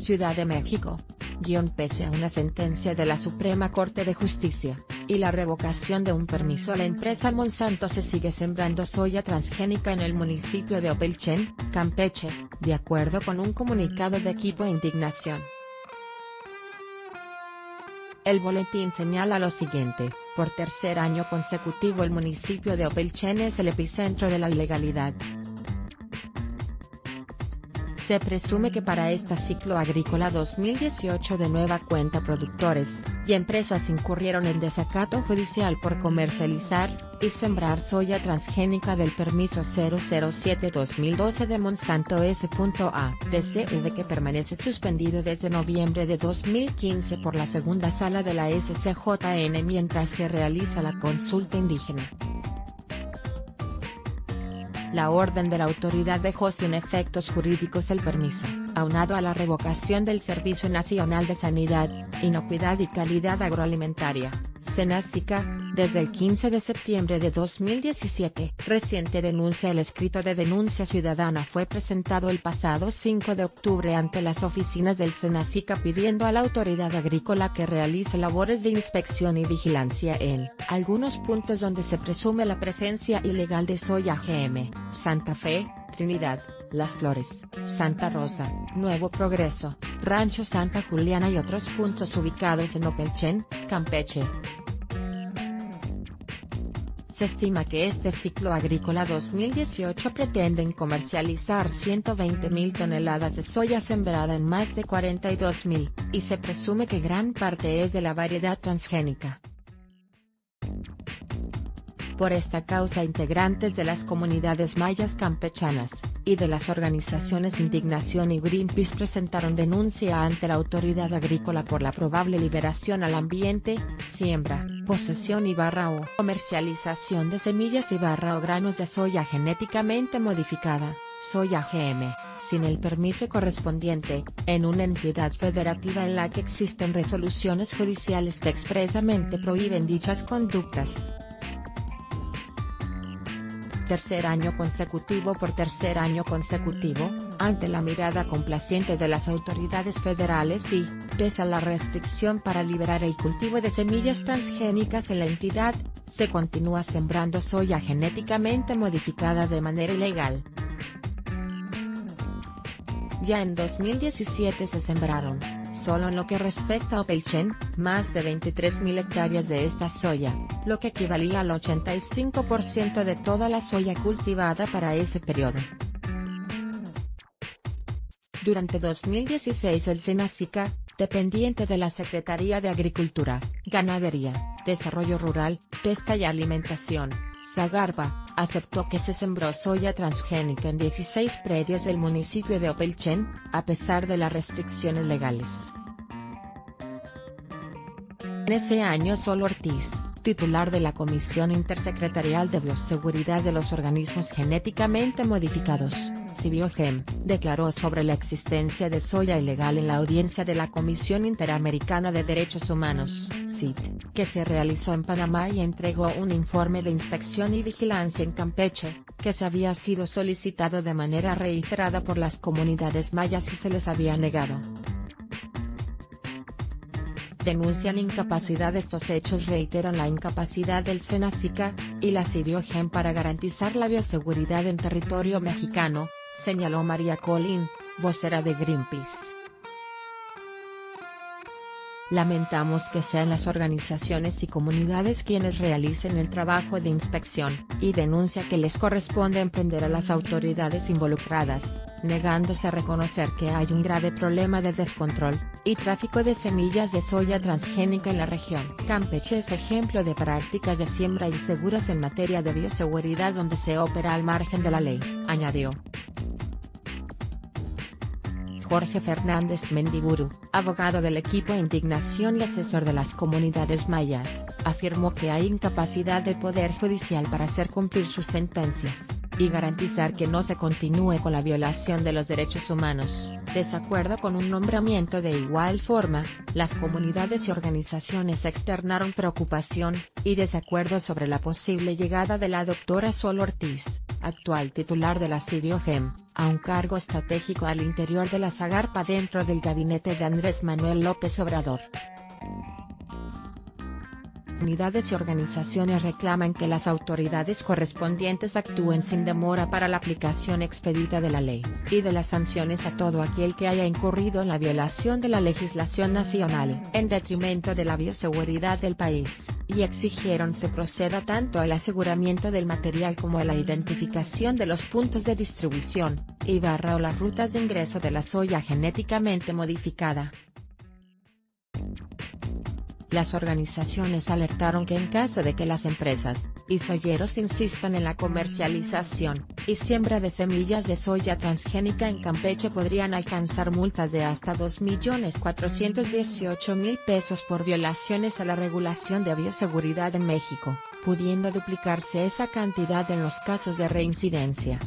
Ciudad de México. Guión pese a una sentencia de la Suprema Corte de Justicia, y la revocación de un permiso a la empresa Monsanto se sigue sembrando soya transgénica en el municipio de Opelchen, Campeche, de acuerdo con un comunicado de equipo Indignación. El boletín señala lo siguiente, por tercer año consecutivo el municipio de Opelchen es el epicentro de la ilegalidad. Se presume que para este ciclo agrícola 2018 de nueva cuenta productores y empresas incurrieron en desacato judicial por comercializar y sembrar soya transgénica del permiso 007-2012 de Monsanto S.A. DCV que permanece suspendido desde noviembre de 2015 por la segunda sala de la SCJN mientras se realiza la consulta indígena. La orden de la autoridad dejó sin efectos jurídicos el permiso, aunado a la revocación del Servicio Nacional de Sanidad, Inocuidad y Calidad Agroalimentaria, Senásica, desde el 15 de septiembre de 2017. Reciente denuncia El escrito de denuncia ciudadana fue presentado el pasado 5 de octubre ante las oficinas del Senásica pidiendo a la autoridad agrícola que realice labores de inspección y vigilancia en algunos puntos donde se presume la presencia ilegal de soya GM, Santa Fe, Trinidad, Las Flores, Santa Rosa, Nuevo Progreso, Rancho Santa Juliana y otros puntos ubicados en Opelchen, Campeche. Se estima que este ciclo agrícola 2018 pretenden comercializar 120.000 toneladas de soya sembrada en más de 42.000, y se presume que gran parte es de la variedad transgénica. Por esta causa integrantes de las comunidades mayas campechanas, y de las organizaciones Indignación y Greenpeace presentaron denuncia ante la autoridad agrícola por la probable liberación al ambiente, siembra, posesión y barra o comercialización de semillas y barra o granos de soya genéticamente modificada, soya GM, sin el permiso correspondiente, en una entidad federativa en la que existen resoluciones judiciales que expresamente prohíben dichas conductas tercer año consecutivo por tercer año consecutivo, ante la mirada complaciente de las autoridades federales y, pese a la restricción para liberar el cultivo de semillas transgénicas en la entidad, se continúa sembrando soya genéticamente modificada de manera ilegal. Ya en 2017 se sembraron, Solo en lo que respecta a Opelchen, más de 23.000 hectáreas de esta soya, lo que equivalía al 85% de toda la soya cultivada para ese periodo. Durante 2016 el Senacica, dependiente de la Secretaría de Agricultura, Ganadería, Desarrollo Rural, Pesca y Alimentación, Zagarba, aceptó que se sembró soya transgénica en 16 predios del municipio de Opelchen, a pesar de las restricciones legales. En ese año Sol Ortiz, titular de la Comisión Intersecretarial de Bioseguridad de los Organismos Genéticamente Modificados, Cibiogem, declaró sobre la existencia de soya ilegal en la audiencia de la Comisión Interamericana de Derechos Humanos, CIT, que se realizó en Panamá y entregó un informe de inspección y vigilancia en Campeche, que se había sido solicitado de manera reiterada por las comunidades mayas y se les había negado denuncian incapacidad Estos hechos reiteran la incapacidad del Senacica, y la Cibiogen para garantizar la bioseguridad en territorio mexicano, señaló María Colín, vocera de Greenpeace. Lamentamos que sean las organizaciones y comunidades quienes realicen el trabajo de inspección, y denuncia que les corresponde emprender a las autoridades involucradas, negándose a reconocer que hay un grave problema de descontrol, y tráfico de semillas de soya transgénica en la región. Campeche es ejemplo de prácticas de siembra inseguras en materia de bioseguridad donde se opera al margen de la ley, añadió. Jorge Fernández Mendiburu, abogado del equipo Indignación y asesor de las comunidades mayas, afirmó que hay incapacidad del Poder Judicial para hacer cumplir sus sentencias, y garantizar que no se continúe con la violación de los derechos humanos. Desacuerdo con un nombramiento de igual forma, las comunidades y organizaciones externaron preocupación, y desacuerdo sobre la posible llegada de la doctora Sol Ortiz, actual titular de la Gem, a un cargo estratégico al interior de la Zagarpa dentro del gabinete de Andrés Manuel López Obrador. Unidades y organizaciones reclaman que las autoridades correspondientes actúen sin demora para la aplicación expedita de la ley, y de las sanciones a todo aquel que haya incurrido en la violación de la legislación nacional, en detrimento de la bioseguridad del país, y exigieron se proceda tanto al aseguramiento del material como a la identificación de los puntos de distribución, y barra o las rutas de ingreso de la soya genéticamente modificada. Las organizaciones alertaron que en caso de que las empresas y soyeros insistan en la comercialización y siembra de semillas de soya transgénica en Campeche podrían alcanzar multas de hasta 2.418.000 pesos por violaciones a la regulación de bioseguridad en México, pudiendo duplicarse esa cantidad en los casos de reincidencia.